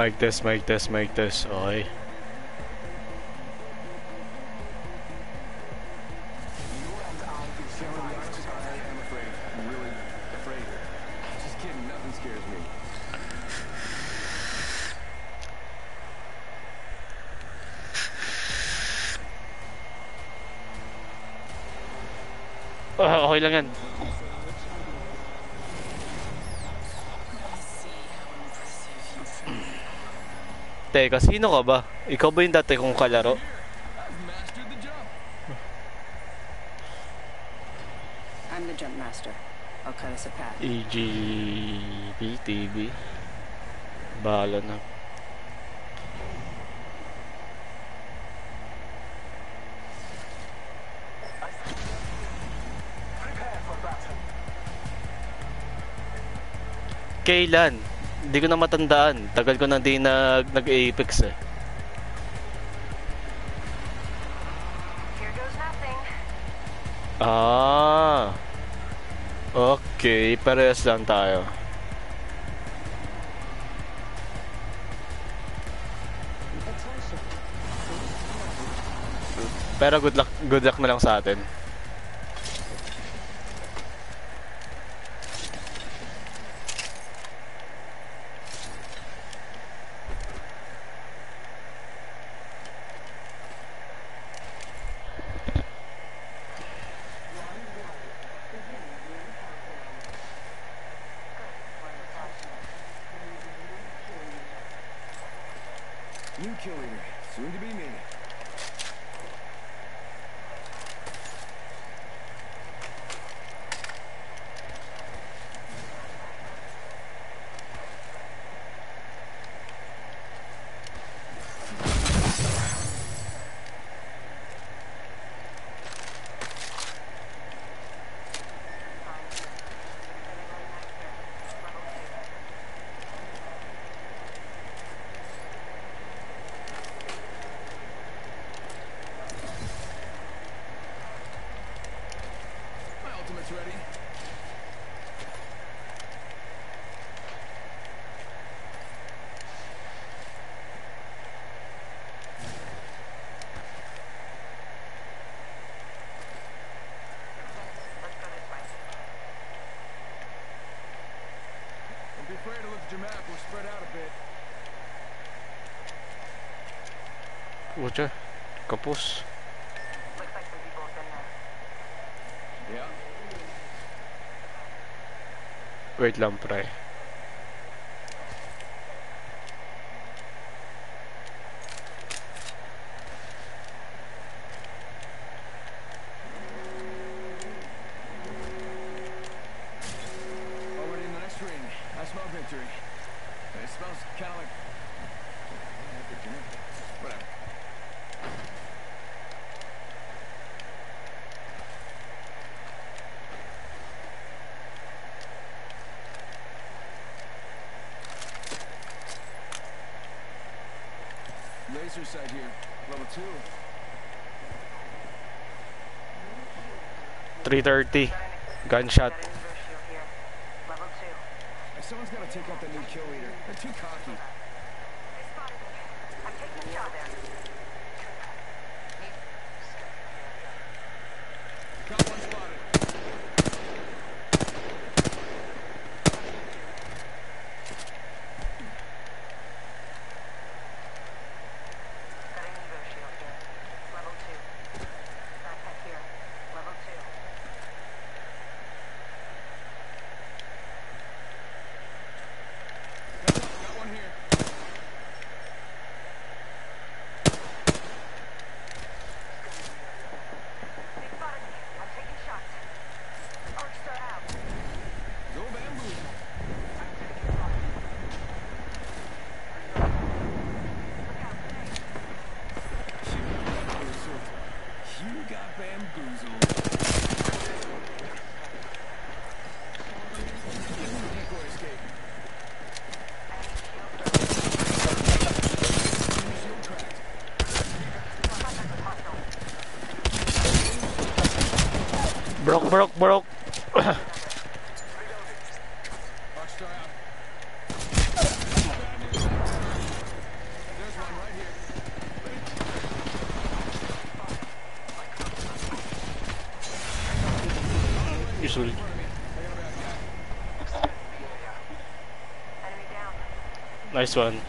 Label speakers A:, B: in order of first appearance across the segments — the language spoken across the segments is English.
A: Mic test, mic test, mic test. Okay. Ah, okay lang yan. Teka, sino ka ba? Ikaw ba yung dati kong kalaro?
B: I'm the jump master. I'll cut us a path.
A: EGB TV. Bahala na. Kailan? Hindi ko na matandaan. Tagal ko na di nag, nag-Apex eh. Ah. Okay, parehas lang tayo. Pero good luck, good luck na lang sa atin.
C: Soon to be me. My ultimate's ready.
D: Let's go this way.
C: Don't be afraid to look at your map. We're spread out a bit.
A: Pucha, kapus.
D: Looks like some people have been there.
C: Yeah.
A: Wait lang,
C: Laser sight here. Level two.
A: 330. Gunshot.
D: Got an inverse shield here. Level two.
C: Someone's got to take out that new kill leader. They're too cocky.
A: broke, broke.
E: Nice one.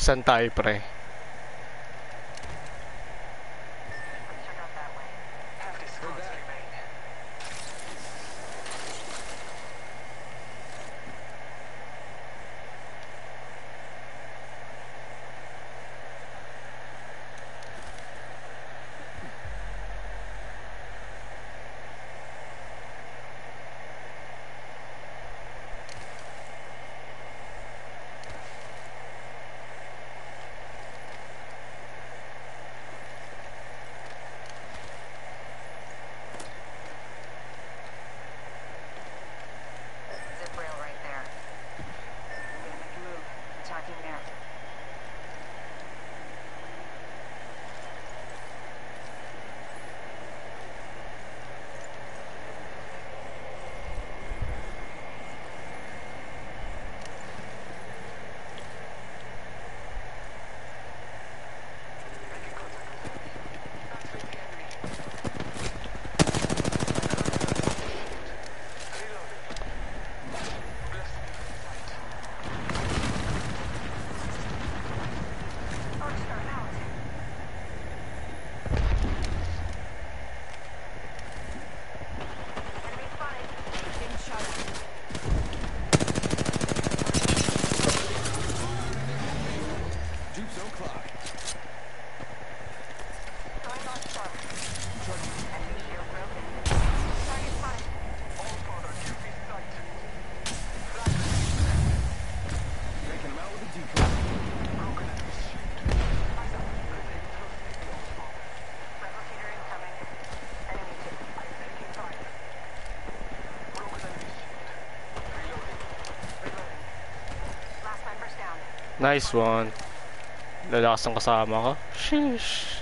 E: Saan tayo pre? Nice one. Lalakas ang kasama ko. Sheesh.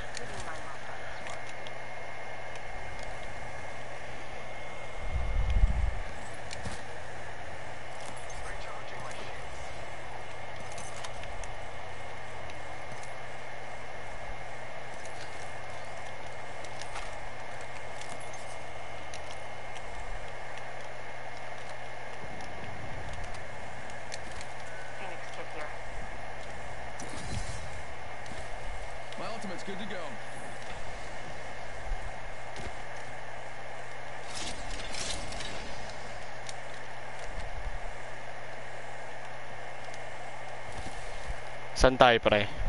E: Saan tayo pre?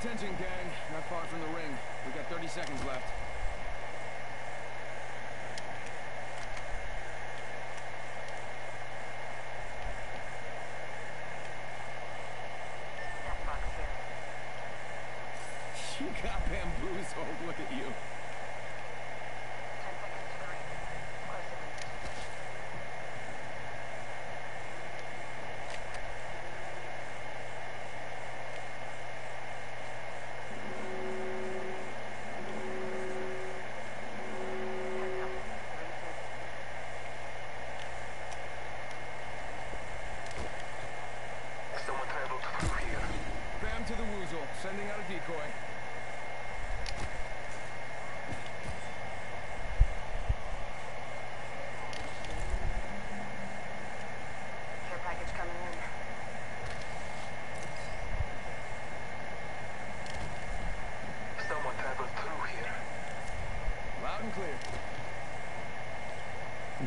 C: attention, gang. Not far from the ring. We got 30 seconds left.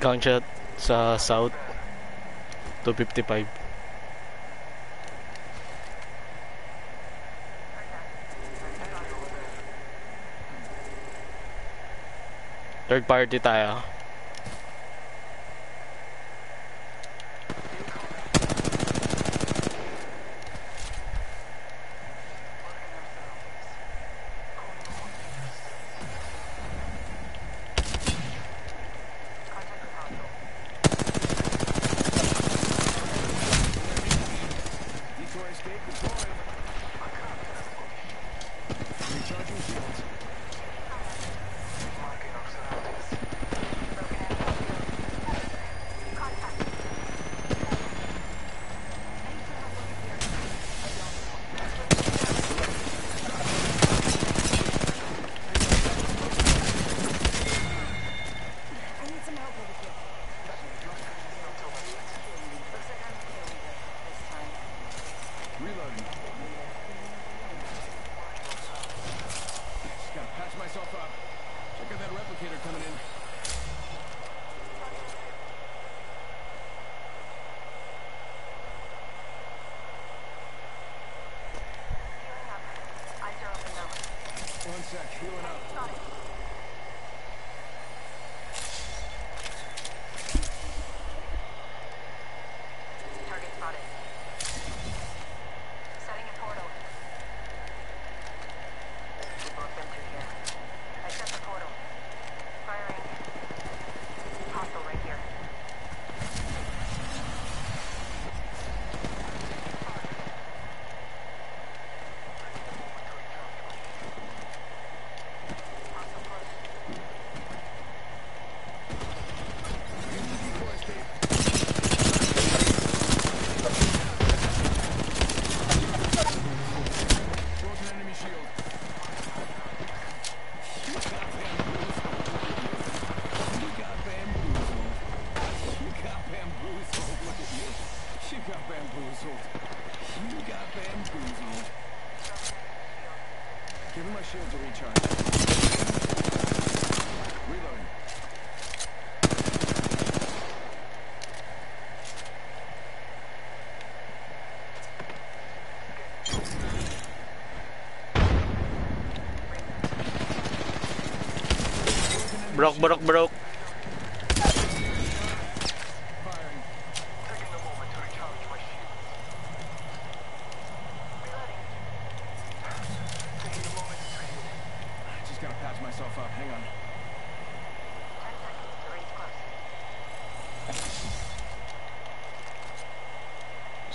E: Gangshot sa south 255 Third party tayo. Broke, broke, broke.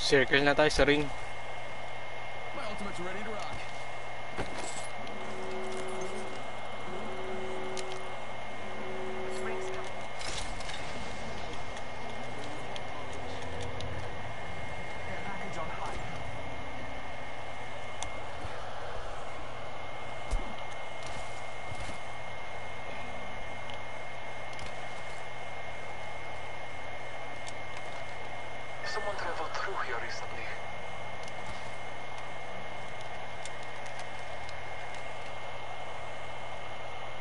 E: Circle na tayo sa ring.
C: My ultimate's ready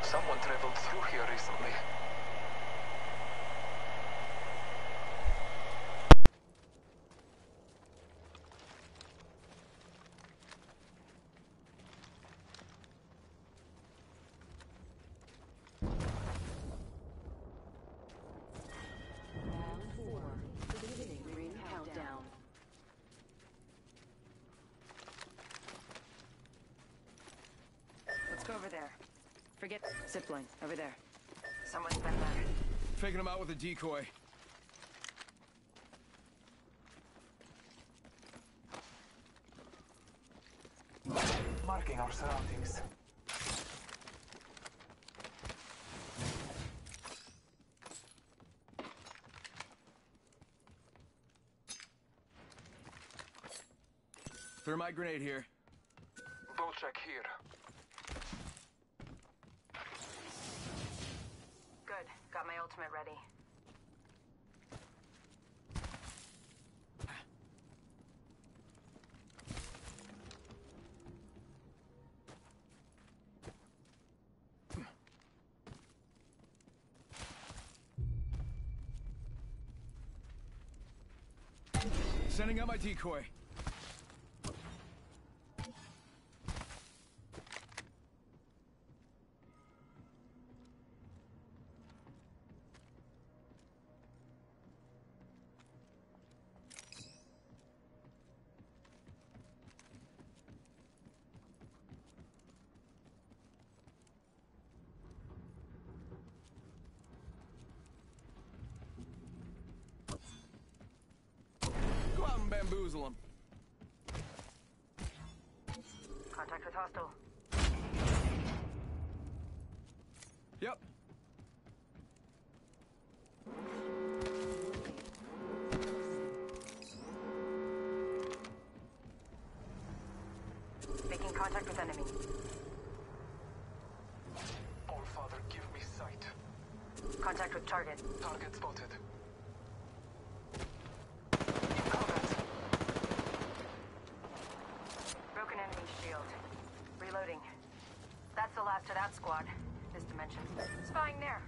E: Someone traveled through here recently.
F: Countdown. Let's go over there. Forget zipline over there.
D: Someone's been there.
C: Faking him out with a decoy.
E: Marking our surroundings.
C: Thermite grenade here. Sending out my decoy. Out and bamboozle him.
D: Contact with hostile.
C: Yep.
D: Making contact with enemy.
E: All Father, give me sight.
D: Contact with target.
E: Target spotted. In combat.
D: Broken enemy shield. Reloading. That's the last of that squad. This dimension. Spying there.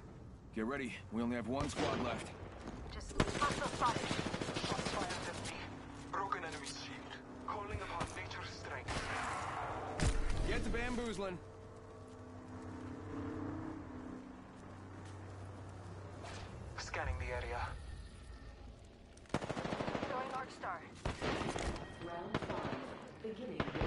C: Get ready. We only have one squad left.
D: Just hostile spotted.
E: Shots fired at me. Broken enemy's shield. Calling upon nature's strength.
C: Get to bamboozling.
E: Scanning the area.
D: Going Arc Star.
F: Round five. Beginning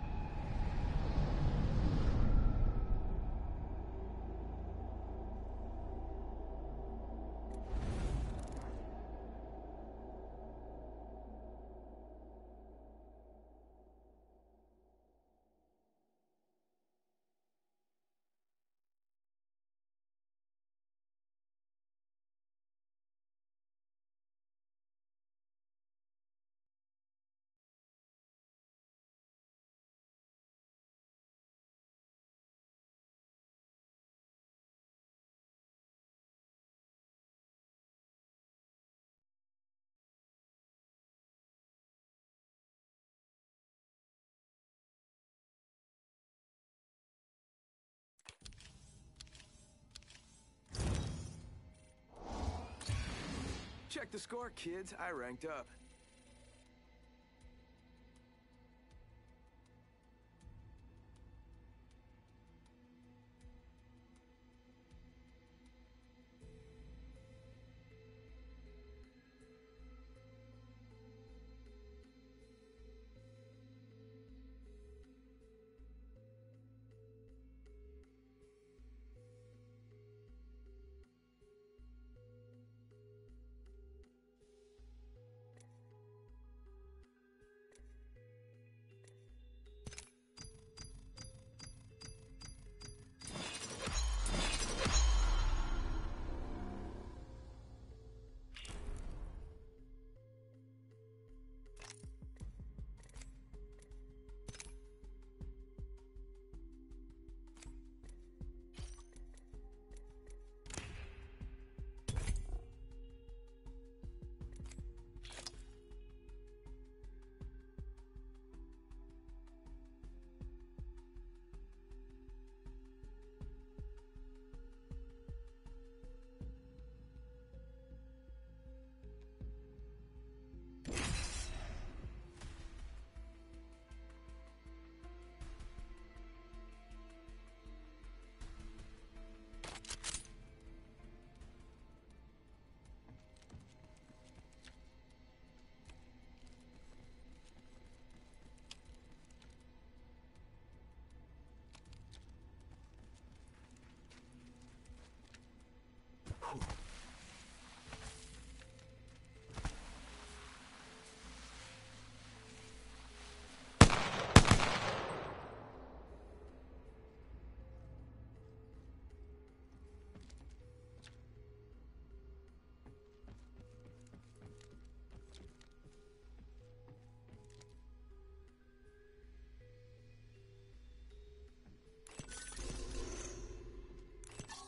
C: Check the score, kids. I ranked up.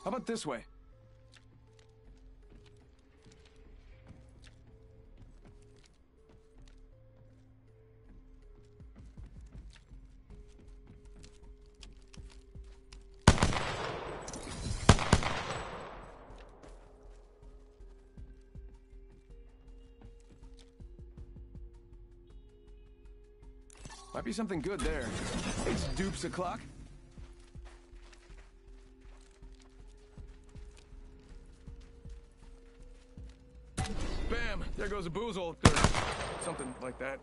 C: How about this way? Might be something good there. It's dupes o'clock. Bam! There goes a boozle. Or something like that.